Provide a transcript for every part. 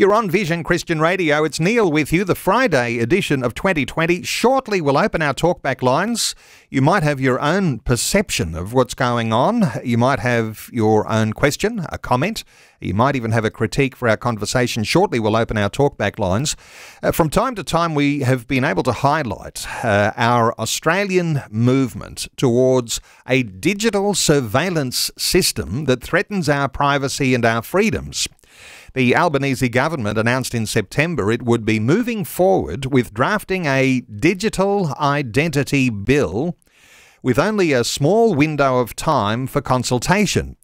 You're on Vision Christian Radio. It's Neil with you, the Friday edition of 20Twenty. Shortly, we'll open our talkback lines. You might have your own perception of what's going on. You might have your own question, a comment. You might even have a critique for our conversation. Shortly, we'll open our talkback lines. Uh, from time to time, we have been able to highlight uh, our Australian movement towards a digital surveillance system that threatens our privacy and our freedoms. The Albanese government announced in September it would be moving forward with drafting a digital identity bill with only a small window of time for consultation.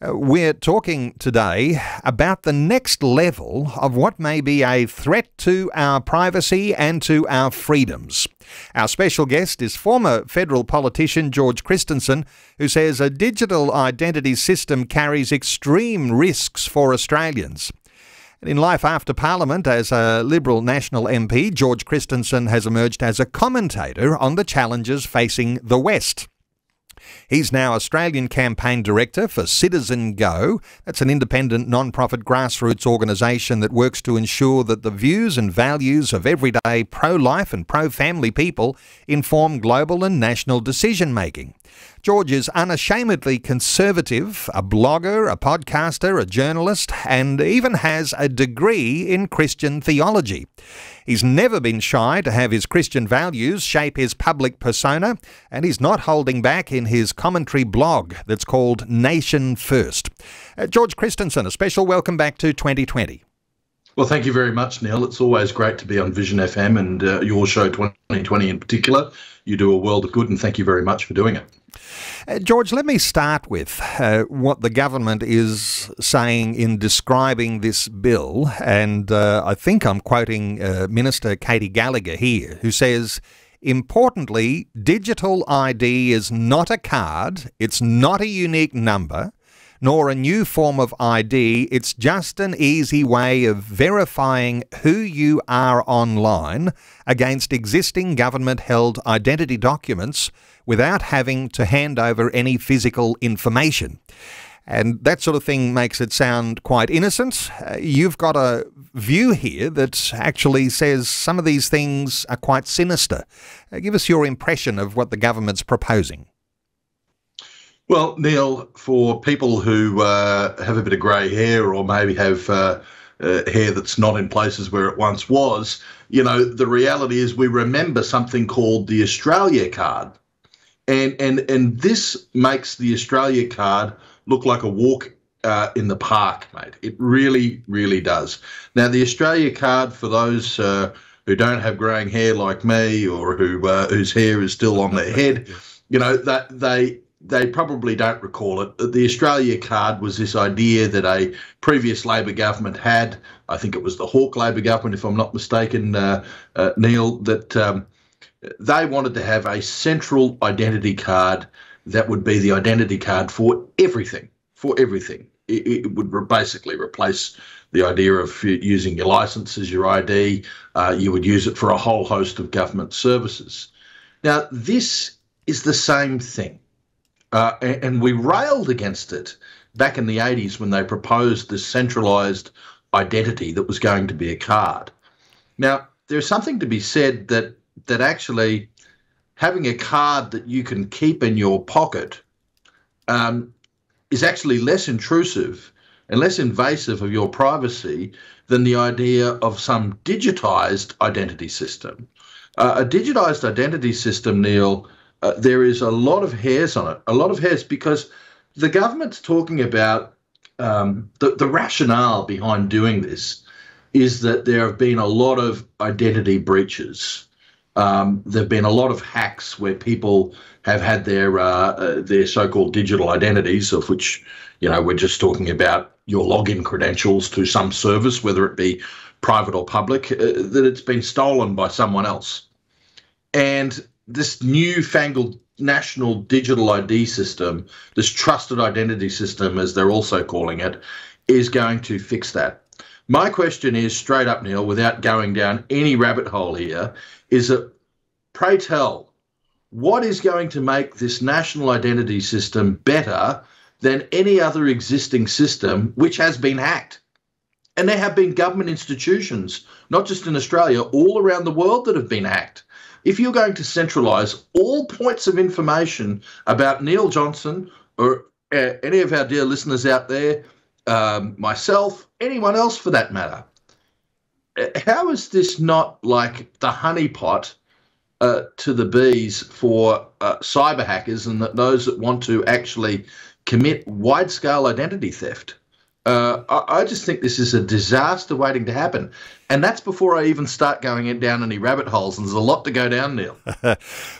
Uh, we're talking today about the next level of what may be a threat to our privacy and to our freedoms. Our special guest is former federal politician George Christensen, who says a digital identity system carries extreme risks for Australians. In life after Parliament, as a Liberal National MP, George Christensen has emerged as a commentator on the challenges facing the West. He's now Australian Campaign Director for CitizenGO. That's an independent non-profit grassroots organisation that works to ensure that the views and values of everyday pro-life and pro-family people inform global and national decision making. George is unashamedly conservative, a blogger, a podcaster, a journalist, and even has a degree in Christian theology. He's never been shy to have his Christian values shape his public persona, and he's not holding back in his commentary blog that's called Nation First. Uh, George Christensen, a special welcome back to 20Twenty. Well, thank you very much, Neil. It's always great to be on Vision FM and uh, your show 20Twenty in particular. You do a world of good, and thank you very much for doing it. Uh, George, let me start with uh, what the government is saying in describing this bill. And uh, I think I'm quoting uh, Minister Katy Gallagher here, who says, Importantly, digital ID is not a card, it's not a unique number, nor a new form of ID. It's just an easy way of verifying who you are online against existing government held identity documents without having to hand over any physical information. And that sort of thing makes it sound quite innocent. Uh, you've got a view here that actually says some of these things are quite sinister. Uh, give us your impression of what the government's proposing. Well, Neil, for people who uh, have a bit of grey hair or maybe have uh, uh, hair that's not in places where it once was, you know, the reality is we remember something called the Australia card and and and this makes the Australia card look like a walk uh, in the park, mate. It really, really does. Now, the Australia card for those uh, who don't have growing hair like me, or who uh, whose hair is still on their head, you know that they they probably don't recall it. The Australia card was this idea that a previous Labor government had. I think it was the Hawke Labor government, if I'm not mistaken, uh, uh, Neil, that um, they wanted to have a central identity card that would be the identity card for everything, for everything. It, it would re- basically replace the idea of using your license as your ID. Uh, you would use it for a whole host of government services. Now, this is the same thing. Uh, and, and we railed against it back in the 80s when they proposed this centralized identity that was going to be a card. Now, there's something to be said that that actually having a card that you can keep in your pocket um, is actually less intrusive and less invasive of your privacy than the idea of some digitized identity system. Uh, a digitized identity system, Neil, uh, there is a lot of hairs on it, a lot of hairs because the government's talking about um, the, the rationale behind doing this is that there have been a lot of identity breaches um, there've been a lot of hacks where people have had their uh, uh, their so-called digital identities, of which you know we're just talking about your login credentials to some service, whether it be private or public, uh, that it's been stolen by someone else. And this newfangled national digital ID system, this trusted identity system, as they're also calling it, is going to fix that. My question is straight up, Neil, without going down any rabbit hole here, is that pray tell, what is going to make this national identity system better than any other existing system which has been hacked? And there have been government institutions, not just in Australia, all around the world that have been hacked. If you're going to centralise all points of information about Neil Johnson or uh, any of our dear listeners out there, um, myself, anyone else for that matter, uh, how is this not like the honeypot uh, to the bees for uh, cyber hackers and those that want to actually commit wide scale identity theft? Uh, I, I, just think this is a disaster waiting to happen. And that's before I even start going down any rabbit holes. And there's a lot to go down, Neil.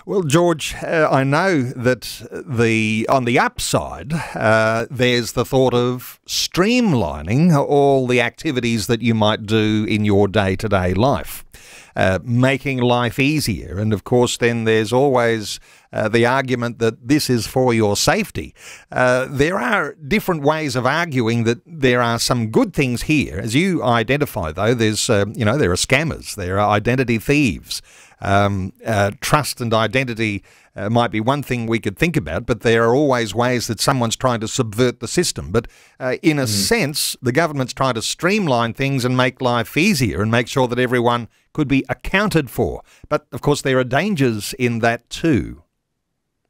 well, George, uh, I know that the on the upside, uh, there's the thought of streamlining all the activities that you might do in your day to day life. Uh, making life easier. And of course, then there's always uh, the argument that this is for your safety. Uh, there are different ways of arguing that there are some good things here. As you identify, though, there's, uh, you know, there are scammers, there are identity thieves. Um, uh, trust and identity uh, might be one thing we could think about, but there are always ways that someone's trying to subvert the system. But uh, in a mm. sense, the government's trying to streamline things and make life easier and make sure that everyone could be accounted for. But of course, there are dangers in that too.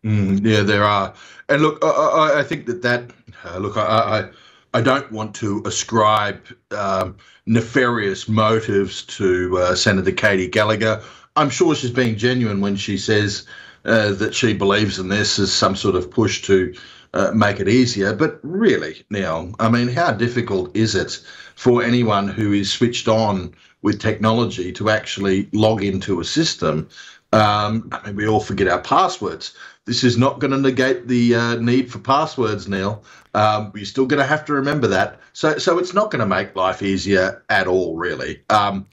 Mm, yeah, there are, and look, I, I think that that uh, look, I, I, I don't want to ascribe um, nefarious motives to uh, Senator Katy Gallagher. I'm sure she's being genuine when she says uh, that she believes in this as some sort of push to uh, make it easier. But really, now, I mean, how difficult is it for anyone who is switched on with technology to actually log into a system? Um, I mean, we all forget our passwords. This is not going to negate the uh, need for passwords, Neil. Um, you're still going to have to remember that. So, so it's not going to make life easier at all, really. Um,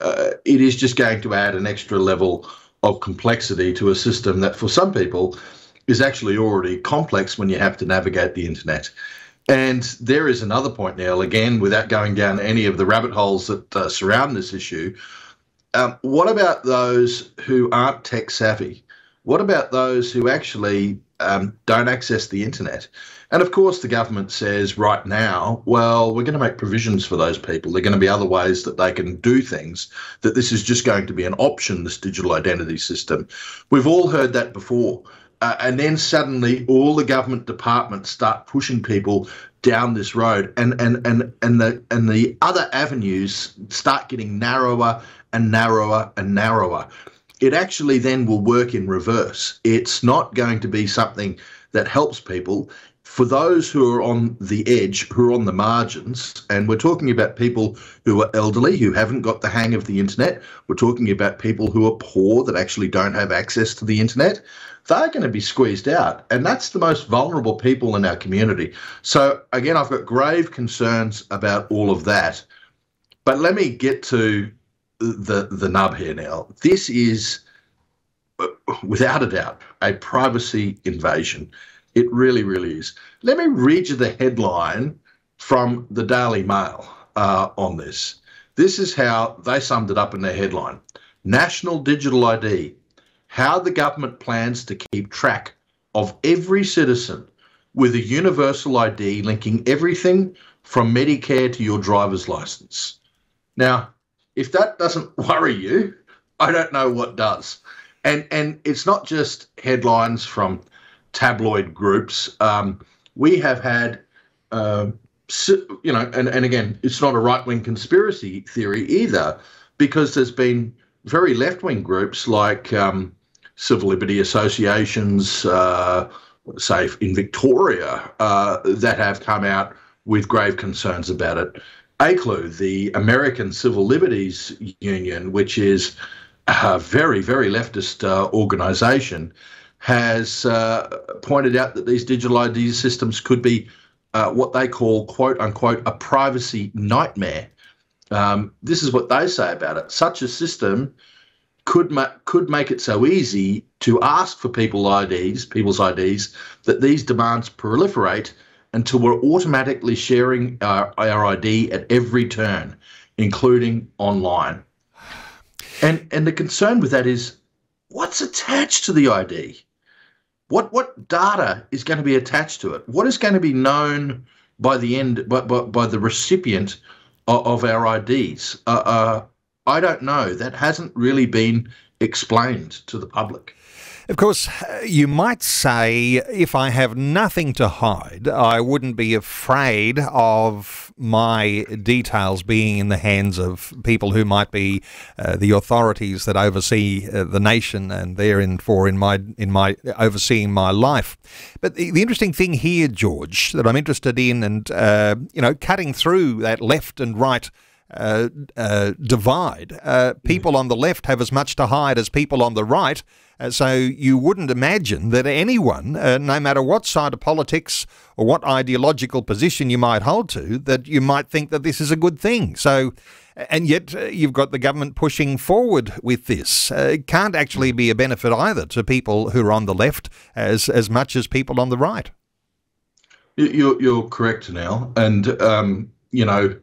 uh, it is just going to add an extra level of complexity to a system that, for some people, is actually already complex when you have to navigate the internet. And there is another point, now, again, without going down any of the rabbit holes that uh, surround this issue. Um, what about those who aren't tech savvy? What about those who actually um, don't access the internet? And of course, the government says right now, well, we're going to make provisions for those people. There are going to be other ways that they can do things, that this is just going to be an option, this digital identity system. We've all heard that before. Uh, and then suddenly all the government departments start pushing people down this road and and and and the and the other avenues start getting narrower and narrower and narrower it actually then will work in reverse. It's not going to be something that helps people. For those who are on the edge, who are on the margins, and we're talking about people who are elderly, who haven't got the hang of the internet, we're talking about people who are poor that actually don't have access to the internet, they're going to be squeezed out. And that's the most vulnerable people in our community. So, again, I've got grave concerns about all of that. But let me get to the the nub here now. This is, without a doubt, a privacy invasion. It really, really is. Let me read you the headline from the Daily Mail uh, on this. This is how they summed it up in their headline National Digital ID How the Government Plans to Keep Track of Every Citizen with a Universal ID linking everything from Medicare to your driver's license. Now, if that doesn't worry you, I don't know what does. And and it's not just headlines from tabloid groups. Um, we have had, uh, you know, and, and again, it's not a right wing conspiracy theory either, because there's been very left wing groups like um, civil liberty associations, uh, say in Victoria, uh, that have come out with grave concerns about it. ACLU, the American Civil Liberties Union, which is a very, very leftist uh, organization, has uh, pointed out that these digital ID systems could be uh, what they call, quote unquote, a privacy nightmare. Um, this is what they say about it. Such a system could ma- could make it so easy to ask for people IDs, people's IDs, that these demands proliferate until we're automatically sharing our, our ID at every turn, including online. And and the concern with that is what's attached to the ID? What what data is going to be attached to it? What is going to be known by the end by, by, by the recipient of, of our IDs. Uh, uh, I don't know. That hasn't really been explained to the public. Of course, you might say if I have nothing to hide, I wouldn't be afraid of my details being in the hands of people who might be uh, the authorities that oversee uh, the nation and therein for in my in my overseeing my life. But the, the interesting thing here, George, that I'm interested in, and uh, you know, cutting through that left and right uh, uh, divide. Uh, people on the left have as much to hide as people on the right. Uh, so you wouldn't imagine that anyone, uh, no matter what side of politics or what ideological position you might hold to, that you might think that this is a good thing. So. And yet, uh, you've got the government pushing forward with this. it can't actually be a benefit either to people who are on the left as, as much as people on the right. You're, you're correct, now. And, um, you know,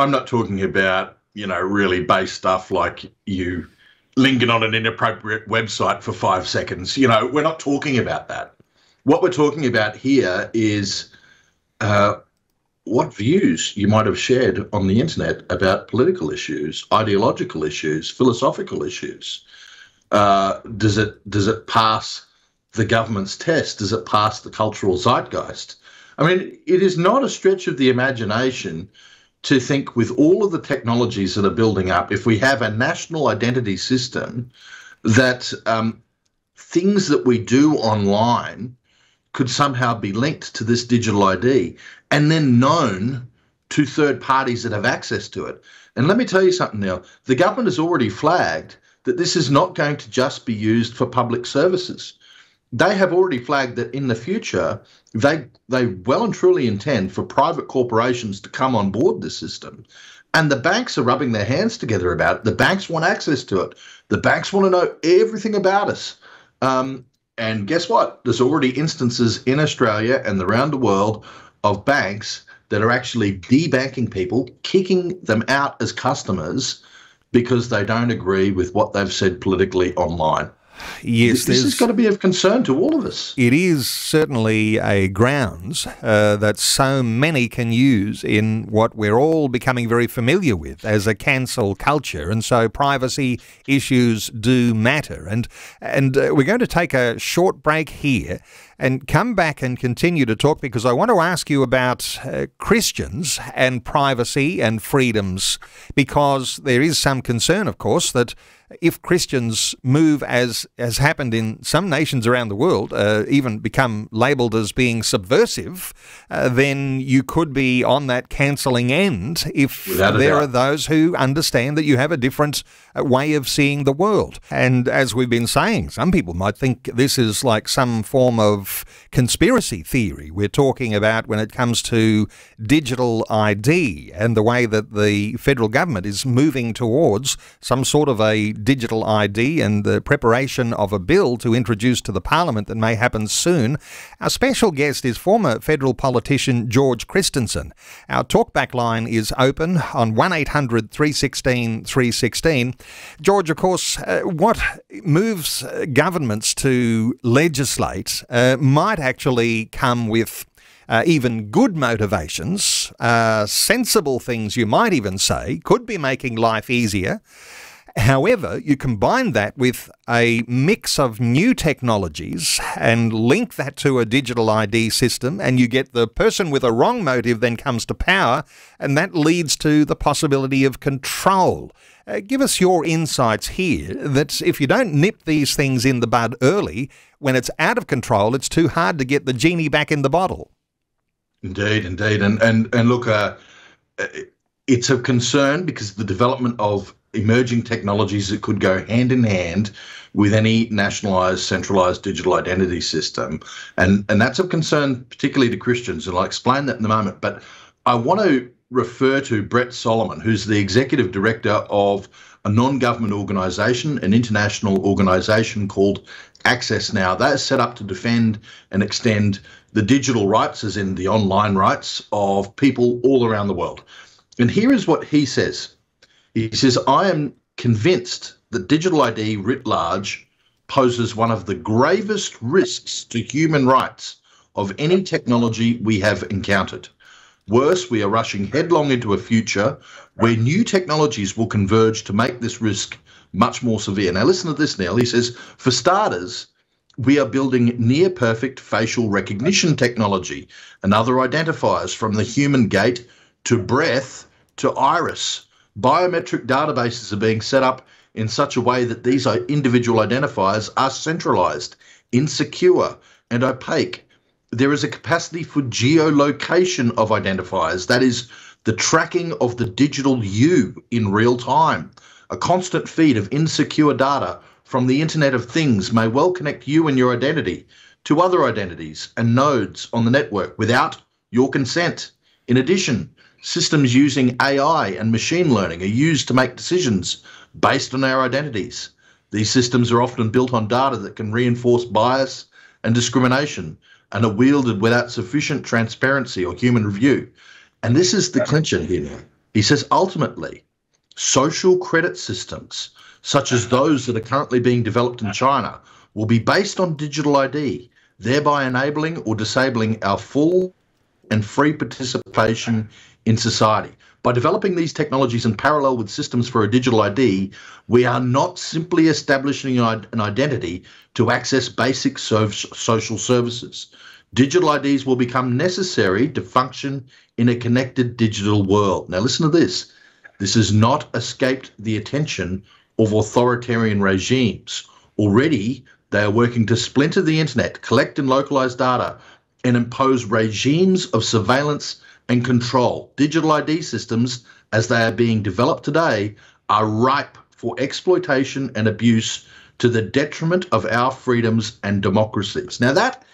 I'm not talking about, you know, really base stuff like you linking on an inappropriate website for five seconds. You know, we're not talking about that. What we're talking about here is uh, what views you might have shared on the internet about political issues, ideological issues, philosophical issues. Uh, does it does it pass the government's test? Does it pass the cultural zeitgeist? I mean, it is not a stretch of the imagination to think with all of the technologies that are building up, if we have a national identity system, that um, things that we do online could somehow be linked to this digital ID and then known to third parties that have access to it. And let me tell you something now the government has already flagged that this is not going to just be used for public services they have already flagged that in the future they they well and truly intend for private corporations to come on board the system. And the banks are rubbing their hands together about it. The banks want access to it. The banks want to know everything about us. Um, and guess what? There's already instances in australia and around the world of banks that are actually debanking people kicking them out as customers because they don't agree with what they've said politically online Yes, this has got to be of concern to all of us. It is certainly a grounds uh, that so many can use in what we're all becoming very familiar with as a cancel culture, and so privacy issues do matter. And and uh, we're going to take a short break here and come back and continue to talk because I want to ask you about uh, Christians and privacy and freedoms because there is some concern, of course, that if Christians move as has happened in some nations around the world, uh, even become labelled as being subversive, uh, then you could be on that cancelling end if there are those who understand that you have a different uh, way of seeing the world. And as we've been saying, some people might think this is like some form of conspiracy theory we're talking about when it comes to digital ID and the way that the federal government is moving towards some sort of a digital ID and the preparation of a bill to introduce to the Parliament that may happen soon. Our special guest is former federal politician George Christensen. Our talkback line is open on 1800 316 316. George, of course, uh, what moves governments to legislate uh, might actually come with uh, even good motivations, uh, sensible things you might even say, could be making life easier. However, you combine that with a mix of new technologies and link that to a digital ID system, and you get the person with a wrong motive then comes to power, and that leads to the possibility of control. Uh, give us your insights here that if you don't nip these things in the bud early, when it's out of control, it's too hard to get the genie back in the bottle. Indeed, indeed. And, and, and look, uh, it's a concern because the development of emerging technologies that could go hand in hand with any nationalized, centralized digital identity system. And, and that's of concern, particularly to Christians. And I'll explain that in a moment. But I want to refer to Brett Solomon, who's the executive director of a non government organization, an international organization called Access Now. That is set up to defend and extend the digital rights, as in the online rights, of people all around the world. And here is what he says he says, I am convinced that digital ID writ large poses one of the gravest risks to human rights of any technology we have encountered. Worse, we are rushing headlong into a future where new technologies will converge to make this risk much more severe. Now, listen to this, Neil. He says, for starters, we are building near perfect facial recognition technology and other identifiers from the human gait to breath to iris. Biometric databases are being set up in such a way that these individual identifiers are centralized, insecure, and opaque. There is a capacity for geolocation of identifiers, that is, the tracking of the digital you in real time. A constant feed of insecure data from the Internet of Things may well connect you and your identity to other identities and nodes on the network without your consent. In addition, systems using AI and machine learning are used to make decisions based on our identities. These systems are often built on data that can reinforce bias and discrimination and are wielded without sufficient transparency or human review. And this is the clincher here. He says ultimately, social credit systems such as those that are currently being developed in China, will be based on digital ID, thereby enabling or disabling our full and free participation in society. By developing these technologies in parallel with systems for a digital ID, we are not simply establishing an identity to access basic social services. Digital IDs will become necessary to function in a connected digital world. Now, listen to this. This has not escaped the attention of authoritarian regimes. Already, they are working to splinter the internet, collect and localize data, and impose regimes of surveillance and control. Digital ID systems, as they are being developed today, are ripe for exploitation and abuse to the detriment of our freedoms and democracies. Now, that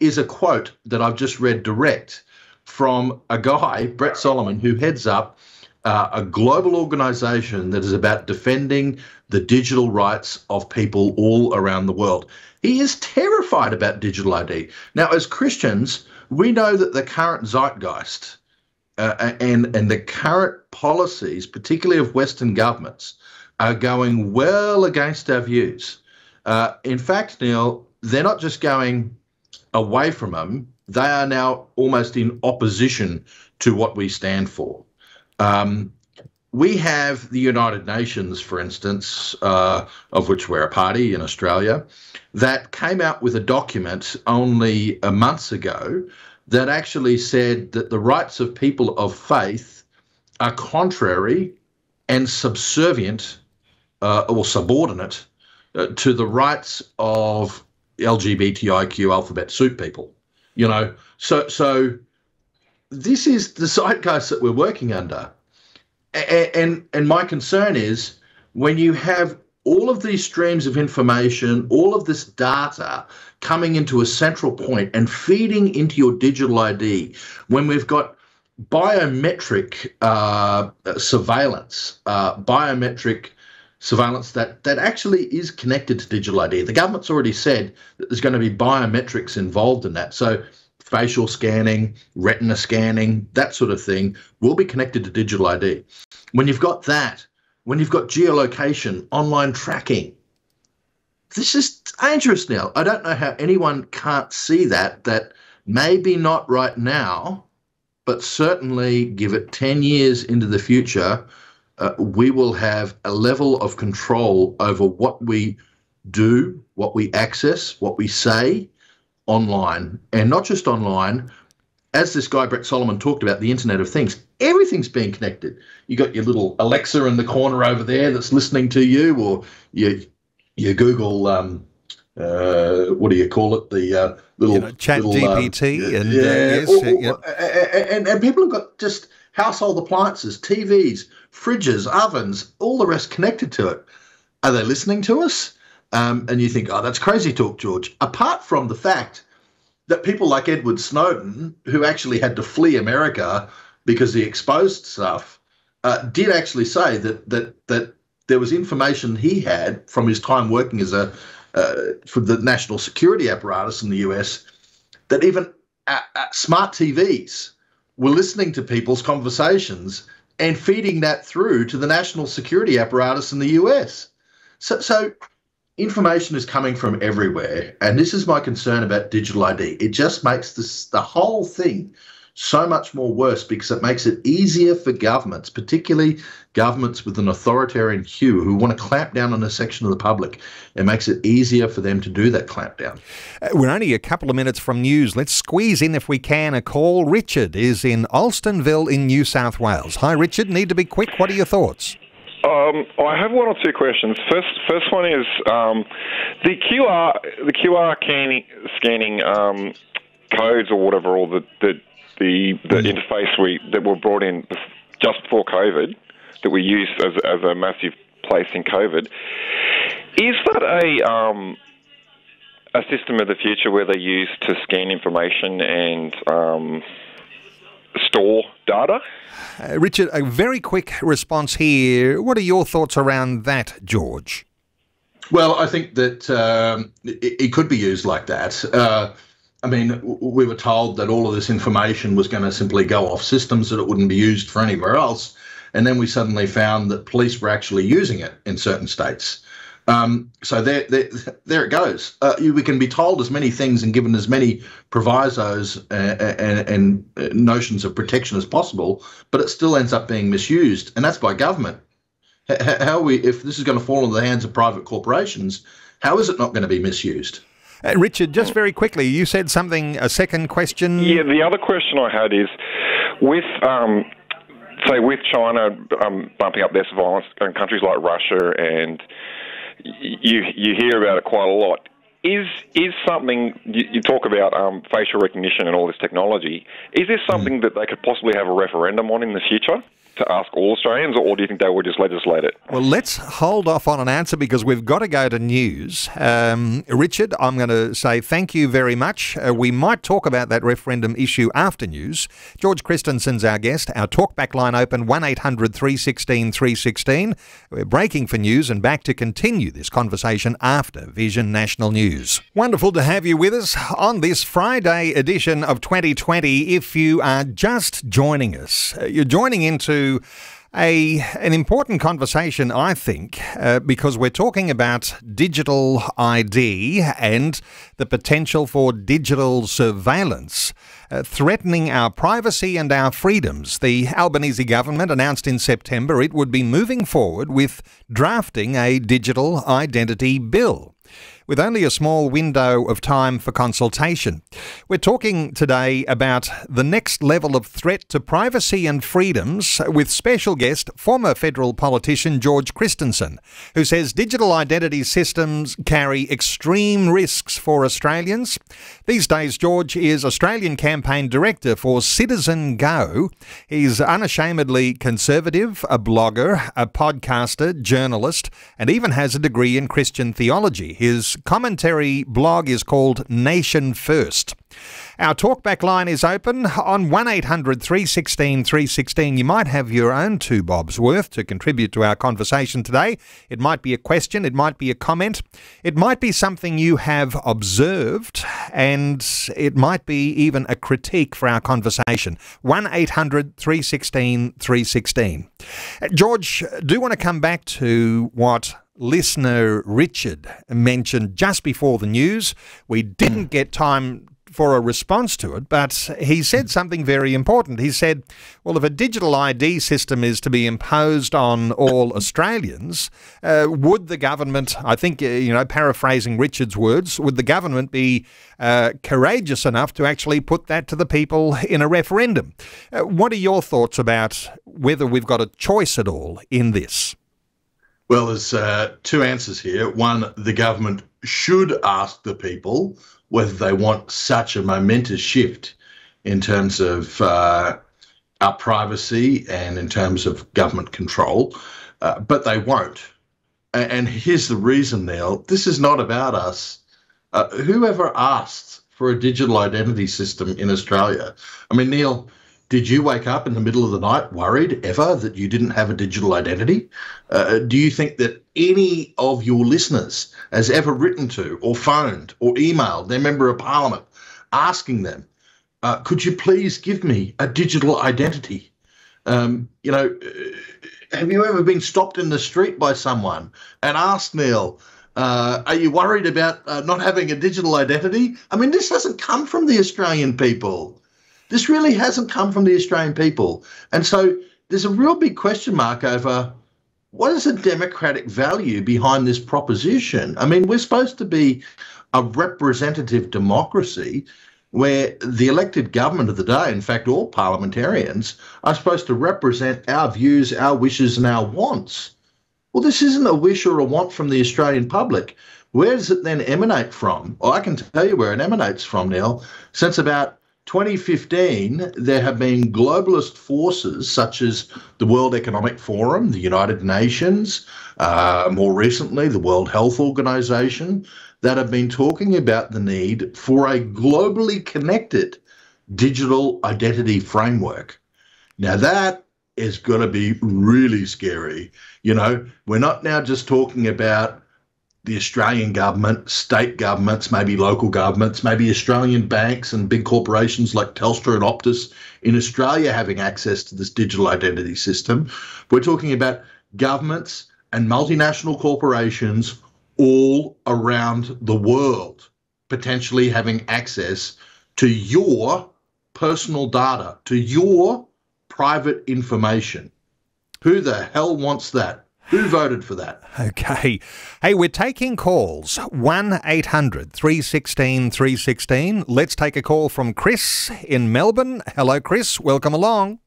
is a quote that I've just read direct from a guy, Brett Solomon, who heads up uh, a global organization that is about defending the digital rights of people all around the world. He is terrified about digital ID. Now, as Christians, we know that the current zeitgeist uh, and, and the current policies, particularly of Western governments, are going well against our views. Uh, in fact, Neil, they're not just going away from them, they are now almost in opposition to what we stand for. Um, we have the United Nations, for instance, uh, of which we're a party in Australia, that came out with a document only a months ago that actually said that the rights of people of faith are contrary and subservient uh, or subordinate uh, to the rights of LGBTIQ alphabet soup people. You know, so so this is the zeitgeist that we're working under. And, and my concern is when you have all of these streams of information, all of this data coming into a central point and feeding into your digital ID, when we've got biometric uh, surveillance, uh, biometric surveillance that, that actually is connected to digital ID. The government's already said that there's going to be biometrics involved in that. So facial scanning, retina scanning, that sort of thing will be connected to digital ID. When you've got that, when you've got geolocation, online tracking, this is dangerous now. I don't know how anyone can't see that, that maybe not right now, but certainly give it 10 years into the future, uh, we will have a level of control over what we do, what we access, what we say, online, and not just online. As this guy Brett Solomon talked about, the Internet of Things, everything's being connected. You got your little Alexa in the corner over there that's listening to you, or your your Google. Um, uh, what do you call it? The uh, little you know, Chat little, um, GPT and yeah, uh, yes, or, yeah. and and people have got just household appliances, TVs, fridges, ovens, all the rest connected to it. Are they listening to us? Um, and you think, oh, that's crazy talk, George. Apart from the fact that people like Edward Snowden, who actually had to flee America because he exposed stuff, uh, did actually say that that that there was information he had from his time working as a uh, for the national security apparatus in the US that even uh, uh, smart TVs were listening to people's conversations and feeding that through to the national security apparatus in the US. So, so information is coming from everywhere, and this is my concern about digital ID. It just makes this the whole thing so much more worse because it makes it easier for governments, particularly governments with an authoritarian hue who want to clamp down on a section of the public. It makes it easier for them to do that clampdown. Uh, we're only a couple of minutes from news. Let's squeeze in, if we can, a call. Richard is in Alstonville in New South Wales. Hi, Richard. Need to be quick. What are your thoughts? Um, I have one or two questions. First, first one is um, the QR, the QR scanning, scanning um, codes or whatever, or the the the, the mm. interface we that were brought in just before COVID that we used as as a massive place in COVID. Is that a um, a system of the future where they use to scan information and um, store data? Uh, Richard, a very quick response here. What are your thoughts around that, George? Well, I think that um, it, it, could be used like that. Uh, I mean, we were told that all of this information was going to simply go off systems, that it wouldn't be used for anywhere else. And then we suddenly found that police were actually using it in certain states. Um, so there, there, there it goes. Uh, we can be told as many things and given as many provisos and, and, and, notions of protection as possible, but it still ends up being misused, and that's by government. How we, if this is going to fall into the hands of private corporations, how is it not going to be misused? Uh, Richard, just very quickly, you said something, a second question. Yeah, the other question I had is with, um, say, with China um, bumping up their surveillance in countries like Russia, and you you hear about it quite a lot. Is is something you, you talk about um, facial recognition and all this technology? Is this something mm. that they could possibly have a referendum on in the future? To ask all Australians, or do you think they will just legislate it? Well, let's hold off on an answer because we've got to go to news. Um, Richard, I'm going to say thank you very much. Uh, we might talk about that referendum issue after news. George Christensen's our guest. Our talkback line open 1800 316 316. We're breaking for news and back to continue this conversation after Vision National News. Wonderful to have you with us on this Friday edition of 20Twenty. If you are just joining us, uh, you're joining into a an important conversation, I think, uh, because we're talking about digital ID and the potential for digital surveillance. Uh, threatening our privacy and our freedoms. The Albanese government announced in September it would be moving forward with drafting a digital identity bill with only a small window of time for consultation. We're talking today about the next level of threat to privacy and freedoms with special guest, former federal politician George Christensen, who says digital identity systems carry extreme risks for Australians. These days, George is Australian campaign director for CitizenGO. He's unashamedly conservative, a blogger, a podcaster, journalist, and even has a degree in Christian theology. His commentary blog is called Nation First. Our talkback line is open on 1800 316 316. You might have your own two bobs worth to contribute to our conversation today. It might be a question, it might be a comment, it might be something you have observed, and it might be even a critique for our conversation. 1800 316 316. George, do want to come back to what listener Richard mentioned just before the news. We didn't get time for a response to it, but he said something very important. He said, well, if a digital ID system is to be imposed on all Australians, uh, would the government, I think, uh, you know, paraphrasing Richard's words, would the government be uh, courageous enough to actually put that to the people in a referendum? Uh, what are your thoughts about whether we've got a choice at all in this? Well, there's uh, two answers here. One, the government should ask the people whether they want such a momentous shift in terms of uh, our privacy and in terms of government control, uh, but they won't. And, and, here's the reason, Neil this is not about us. Uh, whoever asked for a digital identity system in Australia? I mean, Neil, did you wake up in the middle of the night worried ever that you didn't have a digital identity? Uh, do you think that any of your listeners has ever written to or phoned or emailed their member of parliament asking them, uh, could you please give me a digital identity? Um, you know, uh, have you ever been stopped in the street by someone and asked Neil, uh, are you worried about uh, not having a digital identity? I mean, this hasn't come from the Australian people. This really hasn't come from the Australian people. And so there's a real big question mark over what is the democratic value behind this proposition? I mean, we're supposed to be a representative democracy where the elected government of the day, in fact, all parliamentarians, are supposed to represent our views, our wishes, and our wants. Well, this isn't a wish or a want from the Australian public. Where does it then emanate from? Well, I can tell you where it emanates from, Neil. Since about 2015, there have been globalist forces such as the World Economic Forum, the United Nations, uh, more recently, the World Health Organization, that have been talking about the need for a globally connected digital identity framework. Now, that is going to be really scary. You know, we're not now just talking about the Australian government, state governments, maybe local governments, maybe Australian banks and big corporations like Telstra and Optus in Australia having access to this digital identity system. We're talking about governments and multinational corporations all around the world potentially having access to your personal data, to your private information. Who the hell wants that? Who voted for that? Okay. Hey, we're taking calls 1 800 316 316. Let's take a call from Chris in Melbourne. Hello, Chris. Welcome along.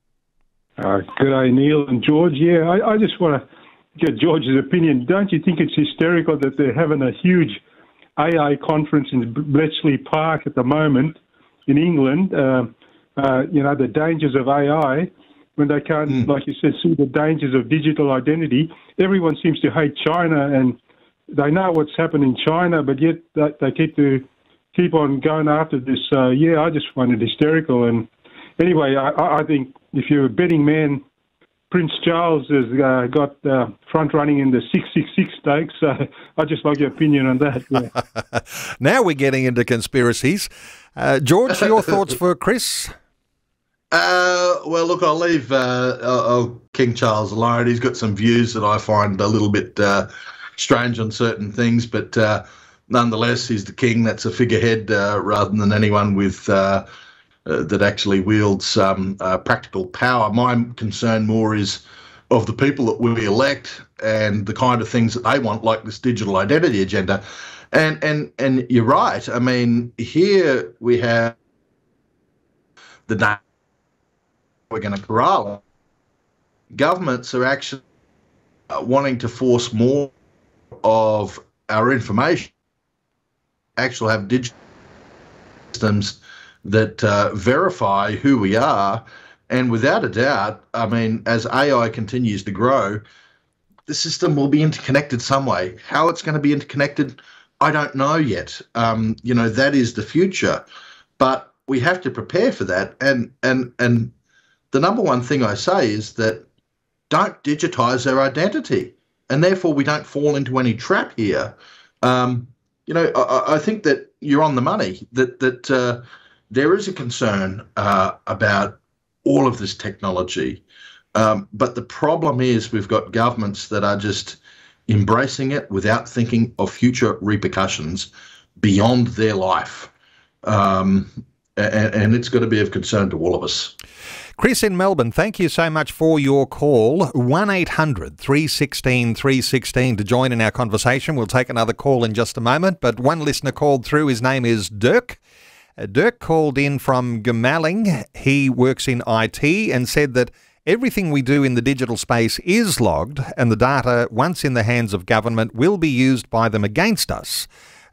Uh, good day, Neil and George. Yeah, I, I just want to get George's opinion. Don't you think it's hysterical that they're having a huge AI conference in Bletchley Park at the moment in England? Uh, uh, you know, the dangers of AI when they can't, mm. like you said, see the dangers of digital identity. Everyone seems to hate China, and they know what's happened in China, but yet they, they keep to keep on going after this. Uh, yeah, I just find it hysterical. And anyway, I, I think if you're a betting man, Prince Charles has uh, got uh, front running in the 666 stakes. Uh, I'd just like your opinion on that. Yeah. now we're getting into conspiracies. Uh, George, your thoughts for Chris? Uh, well, look, I'll leave uh, King Charles alone. He's got some views that I find a little bit uh, strange on certain things, but uh, nonetheless, he's the king. That's a figurehead uh, rather than anyone with uh, that actually wields um, practical power. My concern more is of the people that we elect and the kind of things that they want, like this digital identity agenda. And and and you're right. I mean, here we have the we're going to corral Governments are actually uh, wanting to force more of our information, actually have digital systems that uh, verify who we are. And without a doubt, I mean, as AI continues to grow, the system will be interconnected some way. How it's going to be interconnected, I don't know yet. Um, you know, that is the future, but we have to prepare for that. And and and the number one thing I say is that don't digitize their identity, and therefore we don't fall into any trap here. Um, you know, I, I, think that you're on the money. That that uh, there is a concern uh, about all of this technology, um, but the problem is we've got governments that are just embracing it without thinking of future repercussions beyond their life. Um, and, and, it's got to be of concern to all of us. Chris in Melbourne, thank you so much for your call. 1 800 316 316 to join in our conversation. We'll take another call in just a moment, but one listener called through. His name is Dirk. Uh, Dirk called in from Goomalling. He works in IT and said that everything we do in the digital space is logged, and the data, once in the hands of government, will be used by them against us.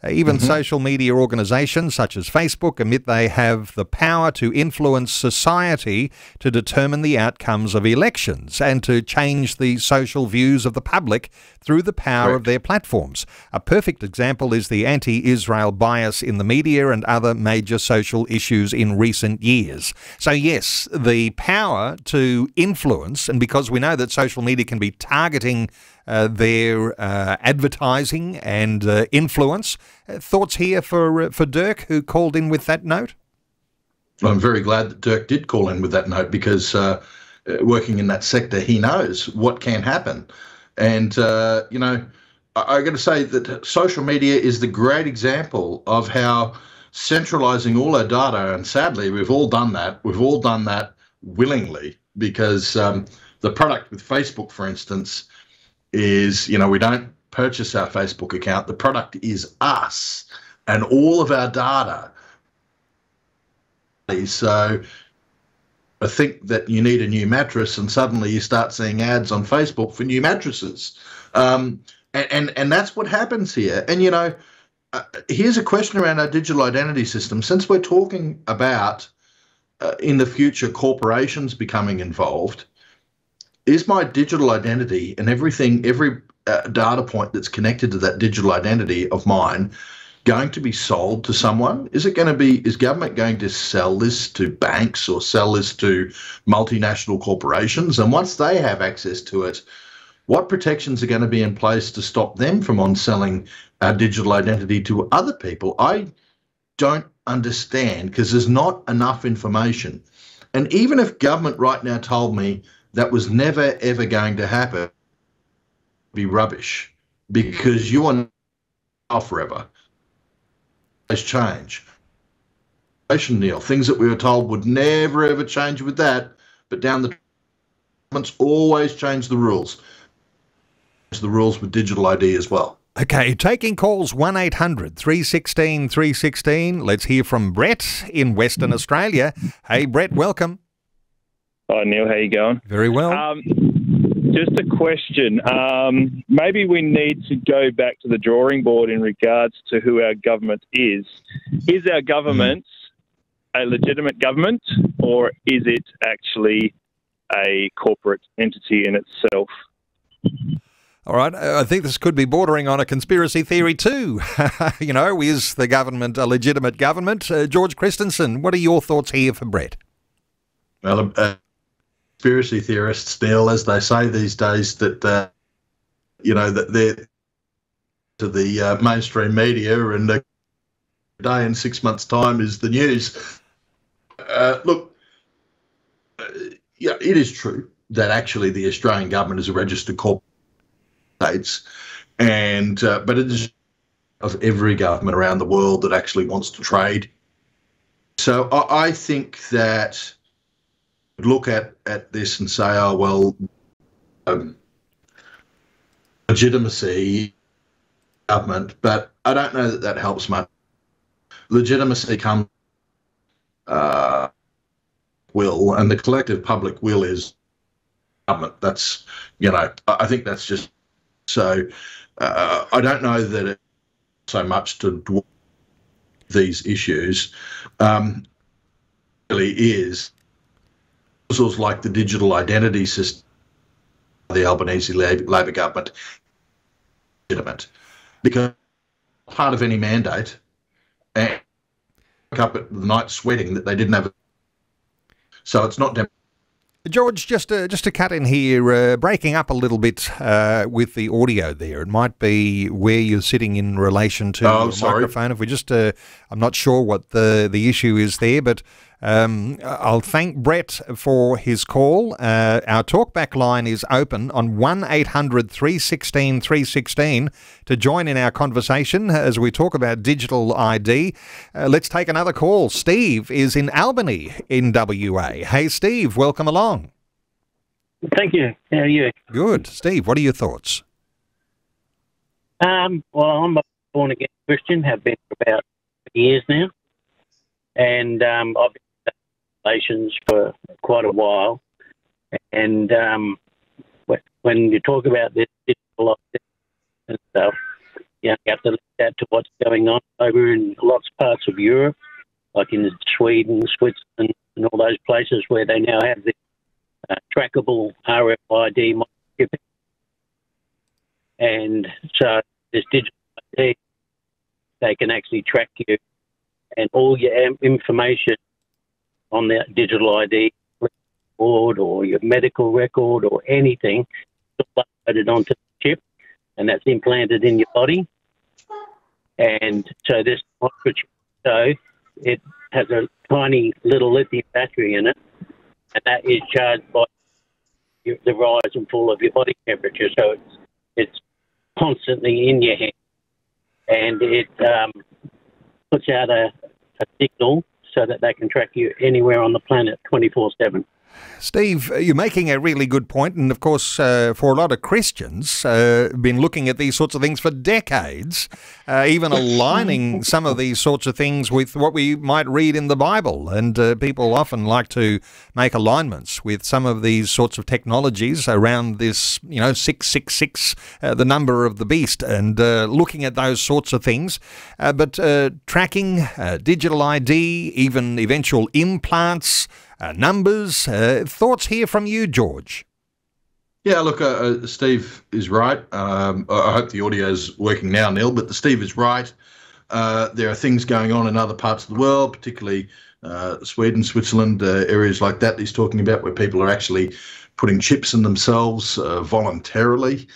Uh, even mm-hmm. social media organisations such as Facebook admit they have the power to influence society to determine the outcomes of elections and to change the social views of the public through the power Correct. of their platforms. A perfect example is the anti Israel bias in the media and other major social issues in recent years. So, yes, the power to influence, and because we know that social media can be targeting their uh, advertising and uh, influence. Uh, thoughts here for uh, for Dirk, who called in with that note. I'm very glad that Dirk did call in with that note because working in that sector, he knows what can happen, and you know. I, I got to say that social media is the great example of how centralizing all our data. And sadly, we've all done that. We've all done that willingly because um, the product with Facebook, for instance, is you know we don't purchase our Facebook account. The product is us and all of our data. So I think that you need a new mattress, and suddenly you start seeing ads on Facebook for new mattresses. Um, and, and, and that's what happens here. And, you know, uh, here's a question around our digital identity system. Since we're talking about uh, in the future corporations becoming involved, is my digital identity and everything, every uh, data point that's connected to that digital identity of mine going to be sold to someone? Is it going to be, is government going to sell this to banks or sell this to multinational corporations? And once they have access to it, what protections are going to be in place to stop them from on selling our digital identity to other people? I don't understand because there's not enough information. And even if government right now told me that was never ever going to happen, be rubbish because you are not forever as change. Neil, things that we were told would never ever change with that, but down the governments always change the rules. The rules with digital ID as well. Okay, taking calls 1 800 316 316. Let's hear from Brett in Western Australia. Hey, Brett, welcome. Hi, Neil. How you going? Very well. Um, just a question. Um, maybe we need to go back to the drawing board in regards to who our government is. Is our government a legitimate government, or is it actually a corporate entity in itself? All right, I think this could be bordering on a conspiracy theory too. you know, is the government a legitimate government? Uh, George Christensen, what are your thoughts here for Brett? Well, uh, conspiracy theorists still, as they say these days, that uh, you know that they're to the uh, mainstream media and a day in six months' time is the news. Uh, look, uh, yeah, it is true that actually the Australian government is a registered corporate states, and uh, but it is of every government around the world that actually wants to trade. So I, I think that look at, at this and say, oh, well, um, legitimacy government, but I don't know that that helps much. Legitimacy comes uh, will, and the collective public will is government. That's you know, I think that's just so. Uh, I don't know that it so much to dwarf these issues. Um, really is proposals like the digital identity system, the Albanese Labor government, legitimate because part of any mandate and up at the night sweating that they didn't have. So it's not. Dem- George, just to, just to cut in here, uh, breaking up a little bit uh, with the audio there. It might be where you're sitting in relation to oh, the microphone. If we just, uh, I'm not sure what the the issue is there, but um, I'll thank Brett for his call. Uh, our talkback line is open on 1 800 316 316 to join in our conversation as we talk about digital ID. Uh, let's take another call. Steve is in Albany in WA. Hey, Steve, welcome along. Thank you. How are you? Good. Steve, what are your thoughts? Um, well, I'm a born again Christian, have been for about years now. And um, I've been for quite a while. And um, when you talk about this digital and stuff, you, know, you have to look at to what's going on over in lots of parts of Europe, like in Sweden, Switzerland, and all those places where they now have the uh, trackable RFID. And so this digital ID, they can actually track you and all your information on that digital ID board or your medical record or anything uploaded onto the chip, and that's implanted in your body. And so this microchip, so it has a tiny little lithium battery in it, and that is charged by the rise and fall of your body temperature. So it's it's constantly in your hand, and it um, puts out a a signal so that they can track you anywhere on the planet 24 7. Steve, you're making a really good point, and of course, uh, for a lot of Christians, uh, been looking at these sorts of things for decades, uh, even aligning some of these sorts of things with what we might read in the Bible. And uh, people often like to make alignments with some of these sorts of technologies around this, you know, six six six, uh, the number of the beast, and uh, looking at those sorts of things. but tracking, digital ID, even eventual implants uh, numbers. Uh, thoughts here from you, George? Yeah, look, uh, uh Steve is right. Um, I hope the audio is working now, Neil, but the Steve is right. Uh, there are things going on in other parts of the world, particularly uh, Sweden, Switzerland, areas like that he's talking about, where people are actually putting chips in themselves voluntarily.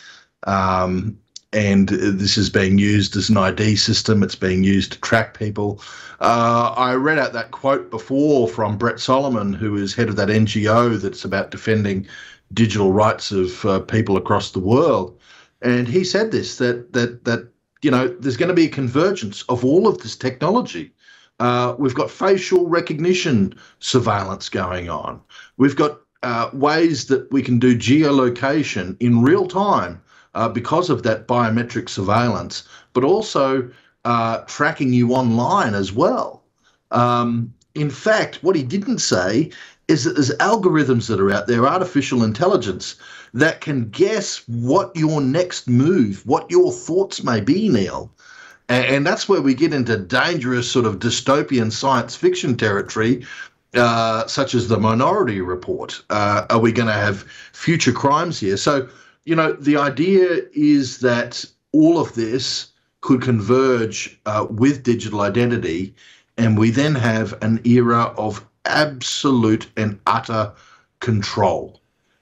Um, and this is being used as an ID system. It's being used to track people. Uh, I read out that quote before from Brett Solomon, who is head of that NGO that's about defending digital rights of uh, people across the world, and he said this that that that you know there's going to be a convergence of all of this technology. Uh, we've got facial recognition surveillance going on. We've got uh, ways that we can do geolocation in real time uh, because of that biometric surveillance, but also uh, tracking you online as well. Um, in fact, what he didn't say is that there's algorithms that are out there, artificial intelligence, that can guess what your next move, what your thoughts may be, Neil. And, and that's where we get into dangerous sort of dystopian science fiction territory uh, such as the Minority Report. Uh, are we going to have future crimes here? So you know, the idea is that all of this could converge uh, with digital identity, and we then have an era of absolute and utter control.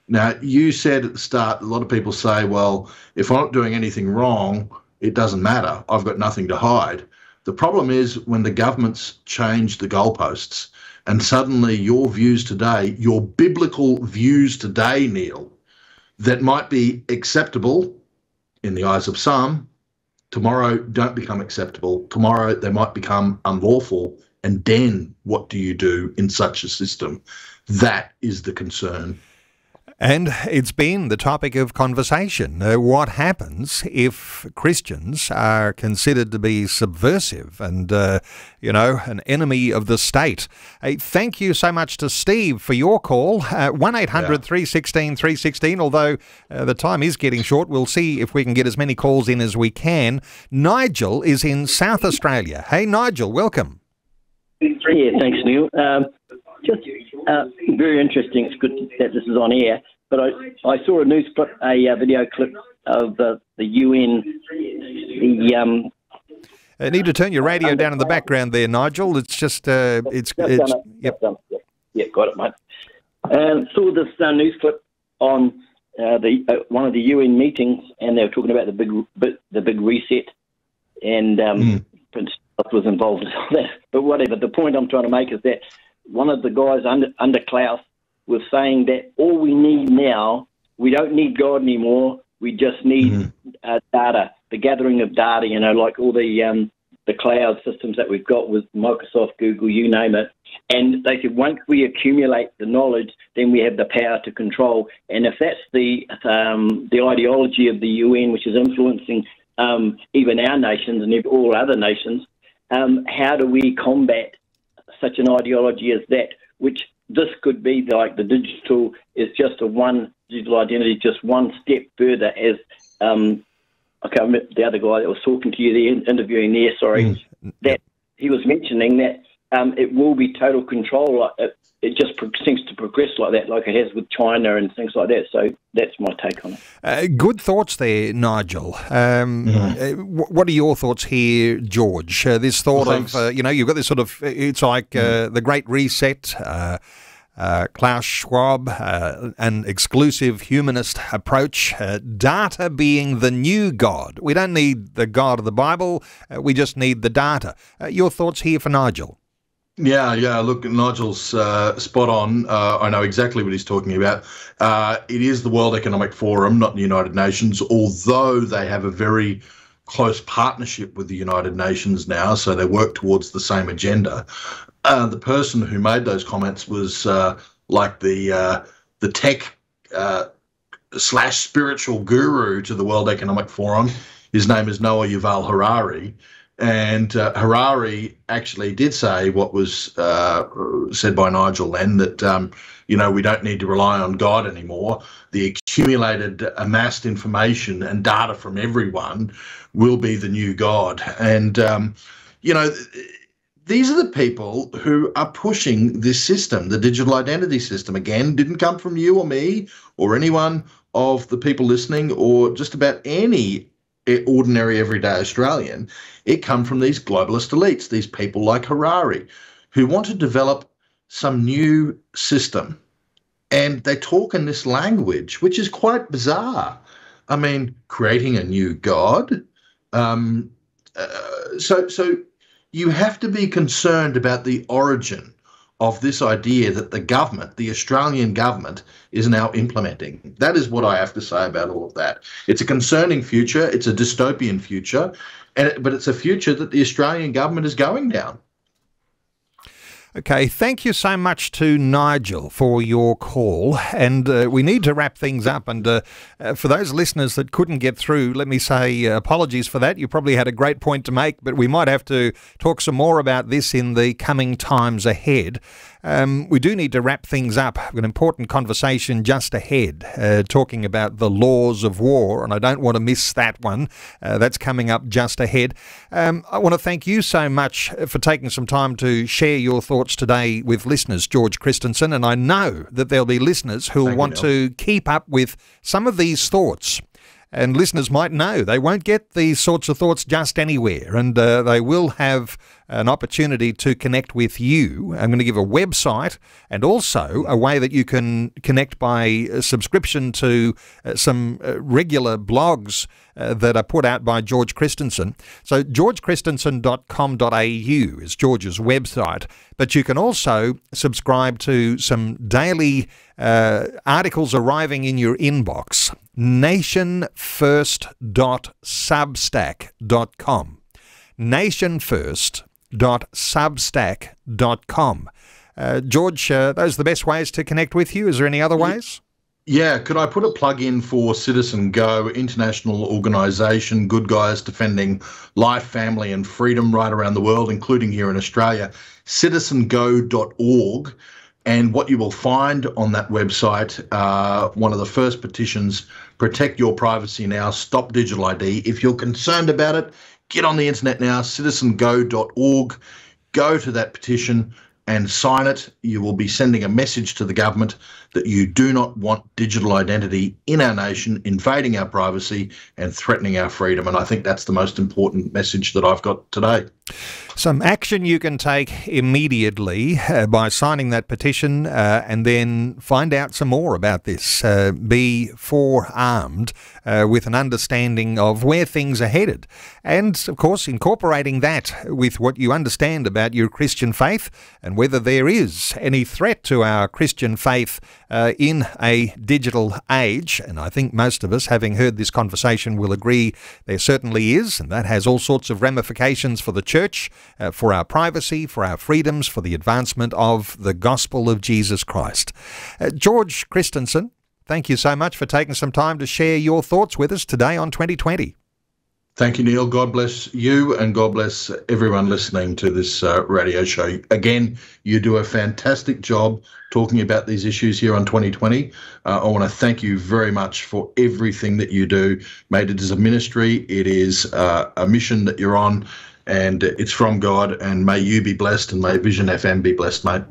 Now, you said at the start, a lot of people say, well, if I'm not doing anything wrong, it doesn't matter. I've got nothing to hide. The problem is when the governments change the goalposts and suddenly your views today, your biblical views today, Neil, that might be acceptable in the eyes of some tomorrow don't become acceptable. Tomorrow they might become unlawful. And then what do you do in such a system? That is the concern and it's been the topic of conversation. Uh, what happens if Christians are considered to be subversive and, uh, you know, an enemy of the state? Hey, thank you so much to Steve for your call. Uh, 1 800 316 316. Although uh, the time is getting short, we'll see if we can get as many calls in as we can. Nigel is in South Australia. Hey, Nigel, welcome. Yeah, thanks, Neil. Um, just uh, very interesting. It's good that this is on air. But I, I saw a news clip, a uh, video clip of uh, the UN, the um, I need to turn your radio down in the background there, Nigel. It's just, uh, it's, it's, it. yep. yep. Yeah, got it, mate. And saw this uh, news clip on uh, the uh, one of the UN meetings, and they were talking about the big, the big reset, and um, mm. Prince was involved in all that. But whatever. The point I'm trying to make is that one of the guys under under Klaus was saying that all we need now, we don't need God anymore. We just need mm-hmm. uh, data, the gathering of data. You know, like all the um, the cloud systems that we've got with Microsoft, Google, you name it. And they said once we accumulate the knowledge, then we have the power to control. And if that's the um, the ideology of the UN, which is influencing um, even our nations and all other nations, um, how do we combat such an ideology as that, which this could be like the digital is just a one digital identity, just one step further. As um, okay, the other guy that was talking to you, the interviewing there, sorry, mm. that he was mentioning that um, it will be total control. Like it, it just pro- seems to progress like that, like it has with China and things like that. So that's my take on it. Uh, good thoughts there, Nigel. Um, mm. uh, what are your thoughts here, George? Uh, this thought well, of, uh, you know, you've got this sort of, it's like mm. the Great Reset. Uh, uh, Klaus Schwab, uh, an exclusive humanist approach, uh, data being the new God. We don't need the God of the Bible, we just need the data. your thoughts here for Nigel? Yeah, yeah. Look, Nigel's uh, spot on. Uh, I know exactly what he's talking about. Uh, it is the World Economic Forum, not the United Nations, although they have a very close partnership with the United Nations now, so they work towards the same agenda. Uh, the person who made those comments was uh, like the uh, the tech slash spiritual guru to the World Economic Forum. His name is Noah Yuval Harari. And uh, Harari actually did say what was uh, said by Nigel then that, um, you know, we don't need to rely on God anymore. The accumulated, amassed information and data from everyone will be the new God. And, um, you know, these are the people who are pushing this system, the digital identity system. Again, didn't come from you or me or anyone of the people listening or just about any ordinary everyday Australian. It come from these globalist elites, these people like Harari, who want to develop some new system. And they talk in this language, which is quite bizarre. I mean, creating a new God. Um, uh, so, so you have to be concerned about the origin of this idea that the government, the Australian government, is now implementing. That is what I have to say about all of that. It's a concerning future. It's a dystopian future, and but it's a future that the Australian government is going down. Okay, thank you so much to Nigel for your call. And uh, we need to wrap things up. And uh, uh, for those listeners that couldn't get through, let me say uh, apologies for that. You probably had a great point to make, but we might have to talk some more about this in the coming times ahead. Um, we do need to wrap things up. An important conversation just ahead, uh, talking about the laws of war, and I don't want to miss that one. Uh, that's coming up just ahead. Um, I want to thank you so much for taking some time to share your thoughts today with listeners, George Christensen, and I know that there'll be listeners who'll want to keep up with some of these thoughts and listeners might know they won't get these sorts of thoughts just anywhere, and uh, they will have an opportunity to connect with you. I'm going to give a website and also a way that you can connect by subscription to uh, some uh, regular blogs uh, that are put out by George Christensen. So, georgechristensen.com.au is George's website, but you can also subscribe to some daily uh, articles arriving in your inbox. Nationfirst.substack.com. Nationfirst www.substack.com. Uh, George, uh, those are the best ways to connect with you. Is there any other ways? Yeah, could I put a plug in for CitizenGO, international organisation, good guys defending life, family, and freedom right around the world, including here in Australia. CitizenGo.org. And what you will find on that website, uh, one of the first petitions, protect your privacy now, stop digital ID. If you're concerned about it, get on the internet now, citizengo.org, go to that petition and sign it. You will be sending a message to the government that you do not want digital identity in our nation invading our privacy and threatening our freedom. And I think that's the most important message that I've got today. Some action you can take immediately uh, by signing that petition uh, and then find out some more about this. Uh, be forearmed uh, with an understanding of where things are headed. And, of course, incorporating that with what you understand about your Christian faith and whether there is any threat to our Christian faith uh, in a digital age. And I think most of us, having heard this conversation, will agree there certainly is. And that has all sorts of ramifications for the church, uh, for our privacy, for our freedoms, for the advancement of the gospel of Jesus Christ. Uh, George Christensen, thank you so much for taking some time to share your thoughts with us today on 20Twenty. Thank you, Neil. God bless you and God bless everyone listening to this uh, radio show. Again, you do a fantastic job talking about these issues here on 20Twenty. Uh, I want to thank you very much for everything that you do. Made it is a ministry, it is uh, a mission that you're on, and it's from God. And may you be blessed, and may Vision FM be blessed, mate.